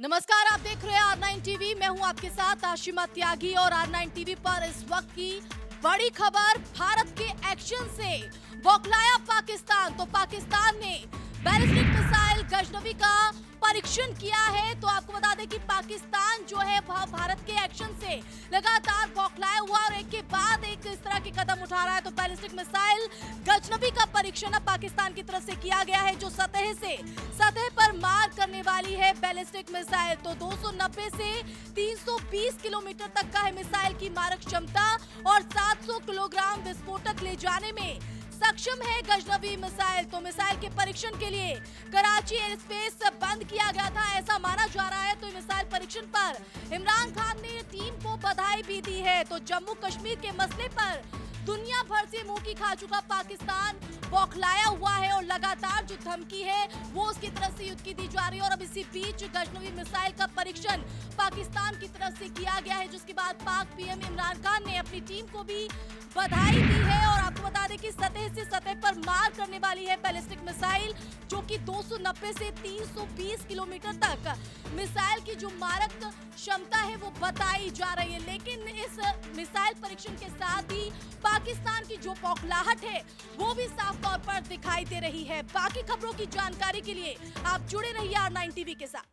नमस्कार, आप देख रहे हैं आर नाइन टीवी मैं हूँ आपके साथ आशिमा त्यागी और आर नाइन टीवी पर इस वक्त की बड़ी खबर, भारत के एक्शन से। बौखलाया पाकिस्तान। तो पाकिस्तान ने बैलिस्टिक मिसाइल गजनवी का परीक्षण किया है। तो आपको बता दें कि पाकिस्तान जो है, वह भारत के एक्शन से लगातार बौखलाया हुआ और एक के बाद एक इस तरह के कदम उठा रहा है। तो बैलिस्टिक मिसाइल गजनवी का परीक्षण अब पाकिस्तान की तरफ़ से किया गया है, जो सतह से, सतह पर वाली है बैलिस्टिक मिसाइल। तो 290 से 320 किलोमीटर तक का है मिसाइल की मारक क्षमता और 700 किलोग्राम विस्फोटक ले जाने में सक्षम है गजनवी मिसाइल। तो मिसाइल के परीक्षण के लिए कराची एयर स्पेस बंद किया गया था, ऐसा माना जा रहा है। तो मिसाइल परीक्षण पर इमरान खान ने टीम को बधाई भी दी है। तो जम्मू कश्मीर के मसले पर दुनिया भर से मुँह की खा चुका पाकिस्तान बौखलाया हुआ है और लगातार जो धमकी है, वो उसकी तरफ़ से युद्ध की दी जा रही है। और अब इसी बीच गजनवी मिसाइल का परीक्षण पाकिस्तान की तरफ़ से किया गया है, जिसके बाद पाक पीएम इमरान खान ने अपनी टीम को भी बधाई दी है और सतह पर मार करने वाली है बैलिस्टिक मिसाइल, जो कि 290 से 320 किलोमीटर तक। मिसाइल की जो मारक क्षमता है वो बताई जा रही है, लेकिन इस मिसाइल परीक्षण के साथ ही पाकिस्तान की जो पौखलाहट है, वो भी साफ़ तौर पर दिखाई दे रही है। बाकी खबरों की जानकारी के लिए आप जुड़े रहिए आर नाइन टीवी के साथ।